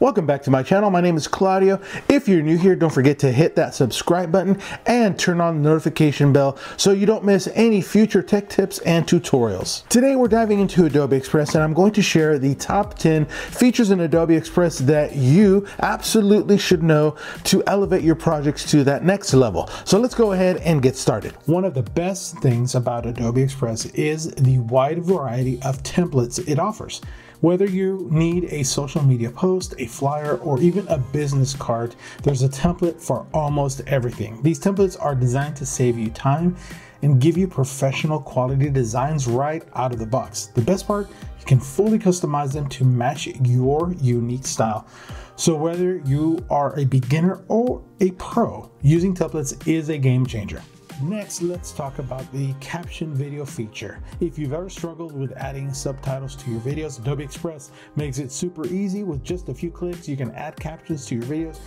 Welcome back to my channel. My name is Claudio. If you're new here, don't forget to hit that subscribe button and turn on the notification bell so you don't miss any future tech tips and tutorials. Today we're diving into Adobe Express and I'm going to share the top 10 features in Adobe Express that you absolutely should know to elevate your projects to that next level. So let's go ahead and get started. One of the best things about Adobe Express is the wide variety of templates it offers. Whether you need a social media post, a flyer, or even a business card, there's a template for almost everything. These templates are designed to save you time and give you professional quality designs right out of the box. The best part, you can fully customize them to match your unique style. So whether you are a beginner or a pro, using templates is a game changer. Next, let's talk about the caption video feature. If you've ever struggled with adding subtitles to your videos, Adobe Express makes it super easy. With just a few clicks, you can add captions to your videos,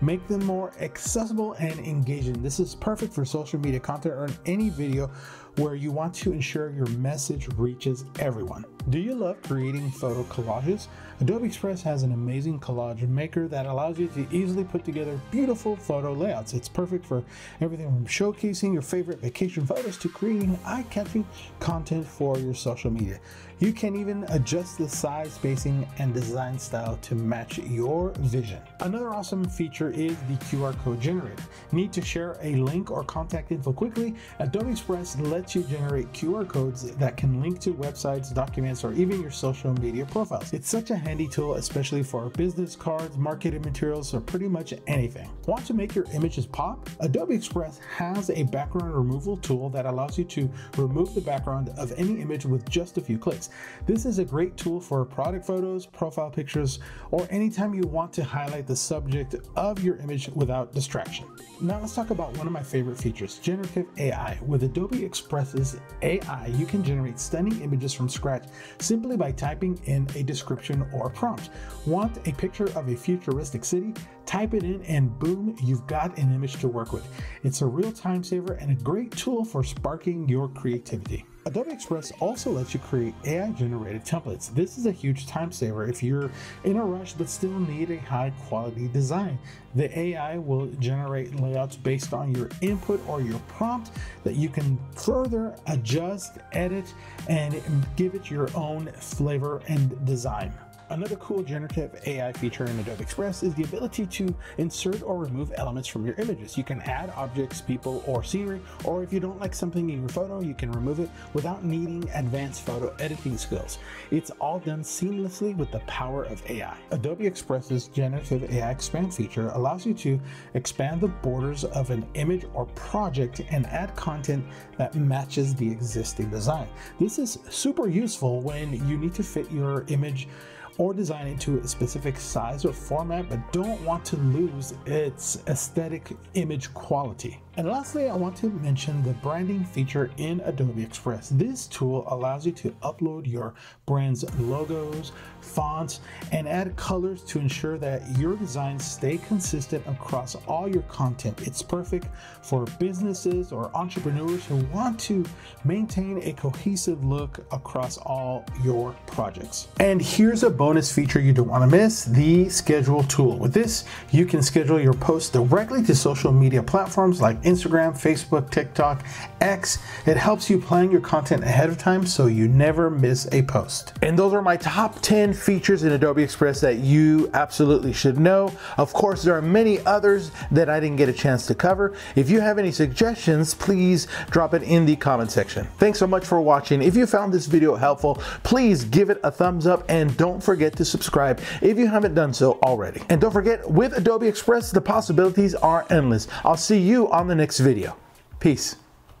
make them more accessible and engaging. This is perfect for social media content or any video where you want to ensure your message reaches everyone. Do you love creating photo collages? Adobe Express has an amazing collage maker that allows you to easily put together beautiful photo layouts. It's perfect for everything from showcasing your favorite vacation photos to creating eye-catching content for your social media. You can even adjust the size, spacing, and design style to match your vision. Another awesome feature is the QR code generator. Need to share a link or contact info quickly? Adobe Express lets you generate QR codes that can link to websites, documents, or even your social media profiles. It's such a handy tool, especially for business cards, marketing materials, or pretty much anything. Want to make your images pop? Adobe Express has a background removal tool that allows you to remove the background of any image with just a few clicks. This is a great tool for product photos, profile pictures, or anytime you want to highlight the subject of your image without distraction. Now let's talk about one of my favorite features, generative AI. With Adobe Express's AI, you can generate stunning images from scratch simply by typing in a description or prompt. Want a picture of a futuristic city? Type it in and boom, you've got an image to work with. It's a real time saver and a great tool for sparking your creativity. Adobe Express also lets you create AI generated templates. This is a huge time saver if you're in a rush but still need a high quality design. The AI will generate layouts based on your input or your prompt that you can further adjust, edit, and give it your own flavor and design. Another cool generative AI feature in Adobe Express is the ability to insert or remove elements from your images. You can add objects, people, or scenery, or if you don't like something in your photo, you can remove it without needing advanced photo editing skills. It's all done seamlessly with the power of AI. Adobe Express's generative AI expand feature allows you to expand the borders of an image or project and add content that matches the existing design. This is super useful when you need to fit your image or design it to a specific size or format but don't want to lose its aesthetic image quality. And lastly, I want to mention the branding feature in Adobe Express. This tool allows you to upload your brand's logos, fonts, and add colors to ensure that your designs stay consistent across all your content. It's perfect for businesses or entrepreneurs who want to maintain a cohesive look across all your projects. And here's a bonus feature you don't want to miss, the schedule tool. With this, you can schedule your posts directly to social media platforms like Instagram, Facebook, TikTok, X. It helps you plan your content ahead of time so you never miss a post. And those are my top 10 features in Adobe Express that you absolutely should know. Of course, there are many others that I didn't get a chance to cover. If you have any suggestions, please drop it in the comment section. Thanks so much for watching. If you found this video helpful, please give it a thumbs up and don't forget to subscribe if you haven't done so already. And don't forget, with Adobe Express, the possibilities are endless. I'll see you on the next video. Peace.